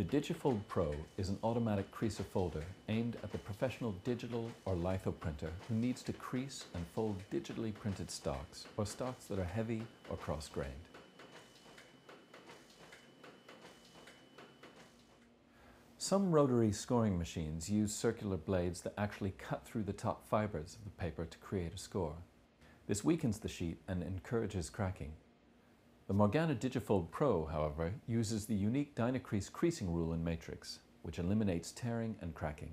The Digifold Pro is an automatic creaser folder aimed at the professional digital or litho printer who needs to crease and fold digitally printed stocks or stocks that are heavy or cross-grained. Some rotary scoring machines use circular blades that actually cut through the top fibers of the paper to create a score. This weakens the sheet and encourages cracking. The Morgana Digifold Pro, however, uses the unique Dynacrease creasing rule in Matrix, which eliminates tearing and cracking.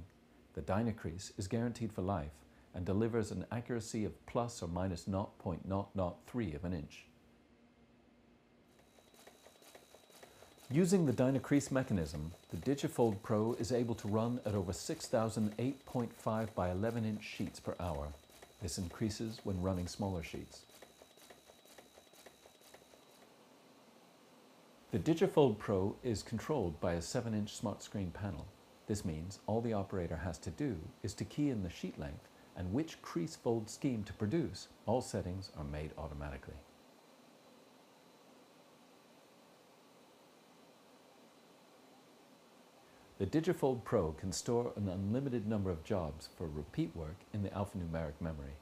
The Dynacrease is guaranteed for life and delivers an accuracy of plus or minus 0.003 of an inch. Using the Dynacrease mechanism, the Digifold Pro is able to run at over 6,000 8.5 by 11 inch sheets per hour. This increases when running smaller sheets. The Digifold Pro is controlled by a 7-inch smart screen panel. This means all the operator has to do is to key in the sheet length and which crease fold scheme to produce. All settings are made automatically. The Digifold Pro can store an unlimited number of jobs for repeat work in the alphanumeric memory.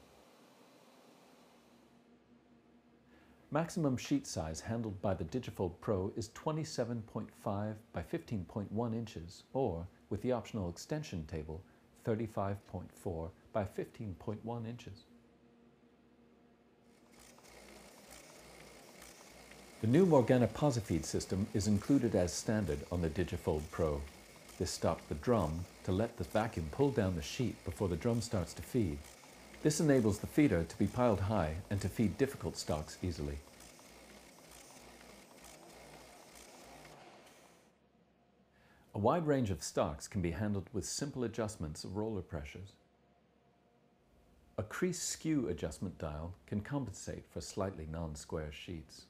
Maximum sheet size handled by the Digifold Pro is 27.5 by 15.1 inches or, with the optional extension table, 35.4 by 15.1 inches. The new Morgana Posifeed system is included as standard on the Digifold Pro. This stops the drum to let the vacuum pull down the sheet before the drum starts to feed. This enables the feeder to be piled high and to feed difficult stocks easily. A wide range of stocks can be handled with simple adjustments of roller pressures. A crease skew adjustment dial can compensate for slightly non-square sheets.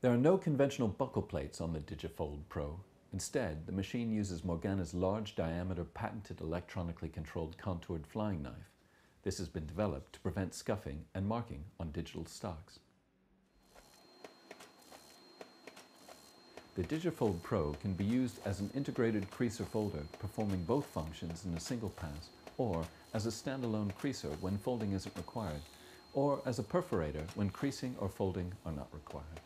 There are no conventional buckle plates on the Digifold Pro Instead, the machine uses Morgana's large diameter patented electronically controlled contoured flying knife. This has been developed to prevent scuffing and marking on digital stocks. The Digifold Pro can be used as an integrated creaser folder performing both functions in a single pass or as a standalone creaser when folding isn't required or as a perforator when creasing or folding are not required.